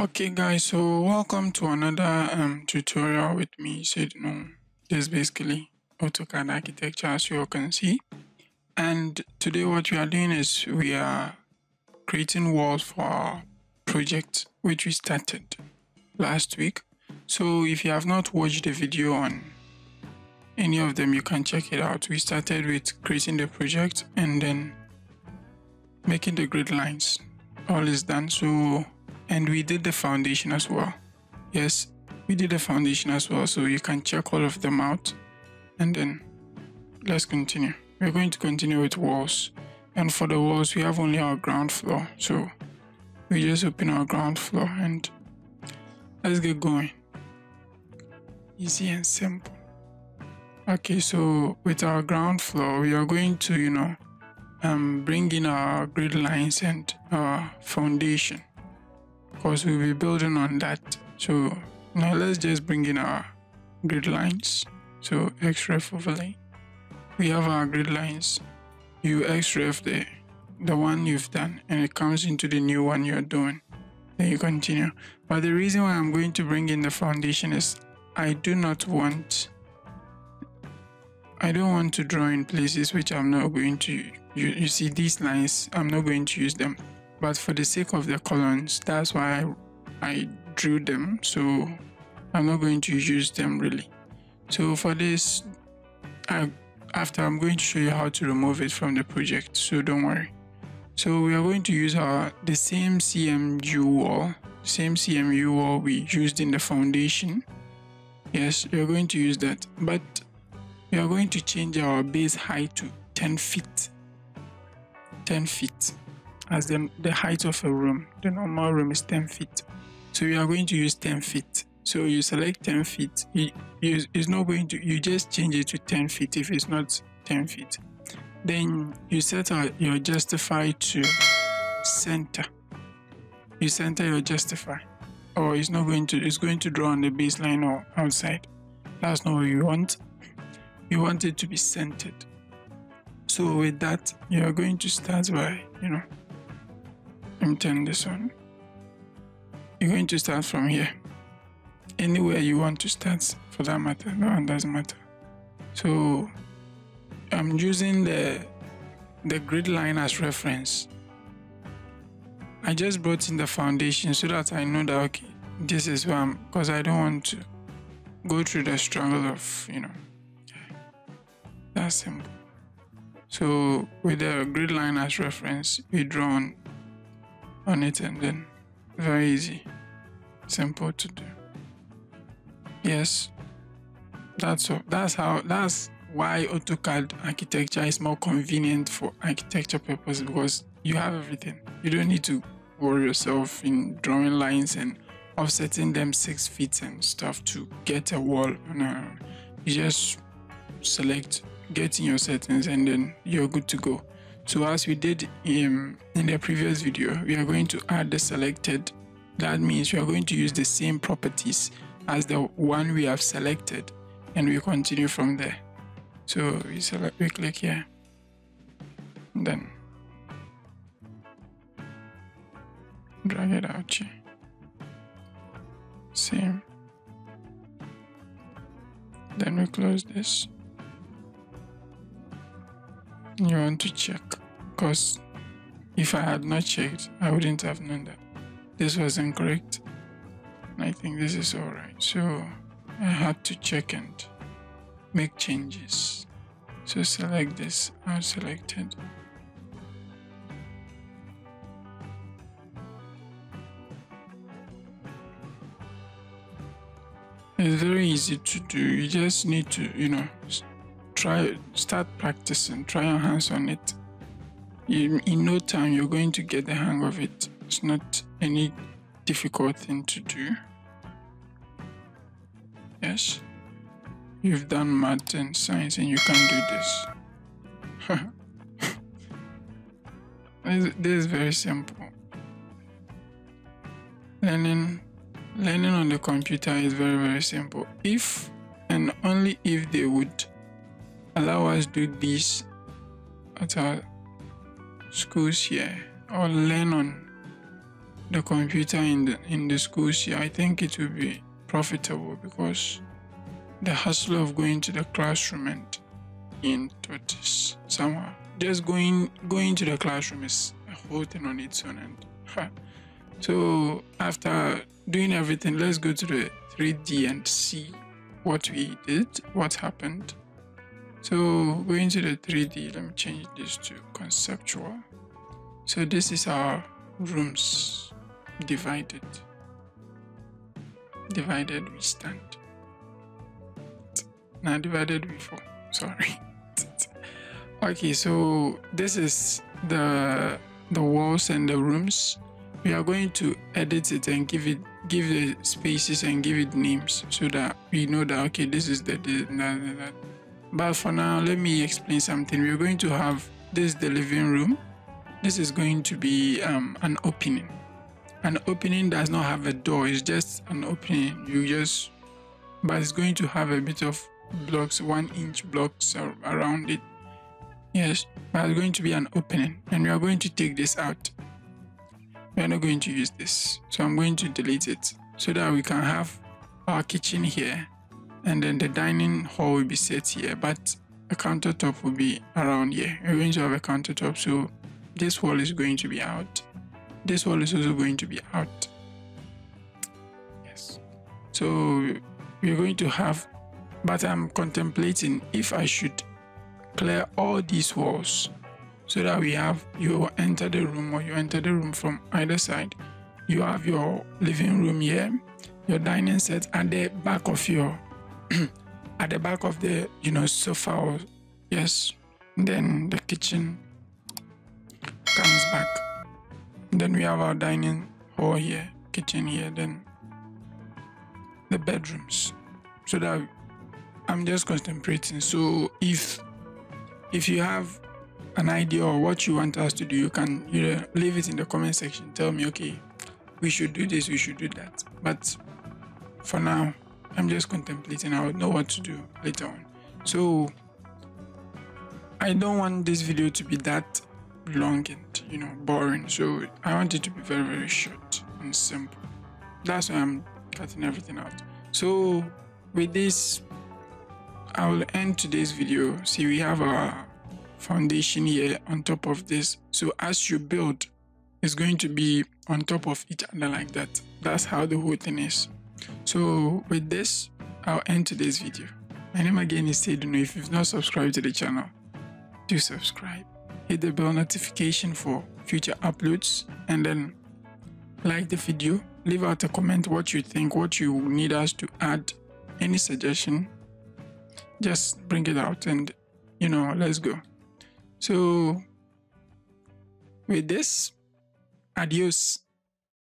Okay guys, so welcome to another um, tutorial with me, Sid No. This is basically AutoCAD architecture as you can see. And today what we are doing is we are creating walls for our project which we started last week. So if you have not watched the video on any of them, you can check it out. We started with creating the project and then making the grid lines. All is done. So and we did the foundation as well. Yes, we did the foundation as well, so you can check all of them out. And then let's continue. We're going to continue with walls. And for the walls, we have only our ground floor. So we just open our ground floor and let's get going. Easy and simple. Okay, so with our ground floor, we are going to, you know, um, bring in our grid lines and our foundation because we'll be building on that. So now let's just bring in our grid lines. So xref overlay. We have our grid lines. You xref the, the one you've done and it comes into the new one you're doing. Then you continue. But the reason why I'm going to bring in the foundation is I do not want I don't want to draw in places which I'm not going to you, you see these lines I'm not going to use them but for the sake of the columns that's why I, I drew them. So I'm not going to use them really. So for this I, after I'm going to show you how to remove it from the project so don't worry. So we are going to use our the same CMU wall same CMU wall we used in the foundation. Yes we are going to use that. But we are going to change our base height to 10 feet. 10 feet as the, the height of a room. The normal room is 10 feet. So you are going to use 10 feet. So you select 10 feet. You, you, it's not going to, you just change it to 10 feet if it's not 10 feet. Then you set your justify to center. You center your justify. Or it's not going to, it's going to draw on the baseline or outside. That's not what you want. You want it to be centered. So with that, you are going to start by, you know, turn this on. You're going to start from here. Anywhere you want to start for that matter, that one doesn't matter. So I'm using the the grid line as reference. I just brought in the foundation so that I know that okay, this is where I'm because I don't want to go through the struggle of you know that's simple. So with the grid line as reference, we draw on on it and then very easy simple to do. Yes that's all that's how that's why AutoCAD architecture is more convenient for architecture purposes because you have everything. You don't need to worry yourself in drawing lines and offsetting them six feet and stuff to get a wall you just select get in your settings and then you're good to go so as we did in, in the previous video, we are going to add the selected. That means we are going to use the same properties as the one we have selected and we continue from there. So we select, we click here, then drag it out here. Same. Then we close this you want to check because if I had not checked, I wouldn't have known that this was incorrect. I think this is alright. So I had to check and make changes. So select this, I selected. It's very easy to do. You just need to, you know, try start practicing try your hands on it in, in no time you're going to get the hang of it. It's not any difficult thing to do. Yes? You've done math and science and you can do this. This is very simple. Learning learning on the computer is very very simple. If and only if they would allow us do this at our schools here or learn on the computer in the in the schools here, I think it will be profitable because the hustle of going to the classroom and in tortoise somehow just going going to the classroom is a whole thing on its own and so after doing everything let's go to the 3d and see what we did what happened so going to the 3d let me change this to conceptual. So this is our rooms divided. Divided we stand. Now divided before sorry. Okay so this is the the walls and the rooms. We are going to edit it and give it give the spaces and give it names so that we know that okay this is the, the that, that. But for now let me explain something. We're going to have this the living room. This is going to be um, an opening. An opening does not have a door. It's just an opening. You just but it's going to have a bit of blocks one inch blocks around it. Yes but it's going to be an opening. And we are going to take this out. We are not going to use this. So i'm going to delete it so that we can have our kitchen here and then the dining hall will be set here but a countertop will be around here we're going to have a countertop. So this wall is going to be out. This wall is also going to be out. Yes. So we're going to have but i'm contemplating if i should clear all these walls so that we have you enter the room or you enter the room from either side. You have your living room here your dining set at the back of your at the back of the you know sofa or yes then the kitchen comes back then we have our dining hall here kitchen here then the bedrooms so that i'm just contemplating so if if you have an idea or what you want us to do, you can you know, leave it in the comment section. Tell me, okay, we should do this, we should do that. But for now, I'm just contemplating. I would know what to do later on. So I don't want this video to be that long and you know boring. So I want it to be very very short and simple. That's why I'm cutting everything out. So with this I will end today's video. See, we have our foundation here on top of this. So as you build, it's going to be on top of each other like that. That's how the whole thing is. So with this, I'll end today's video. My name again is Seduno. If you've not subscribed to the channel, do subscribe. Hit the bell notification for future uploads and then like the video. Leave out a comment what you think, what you need us to add, any suggestion just bring it out and you know let's go so with this adios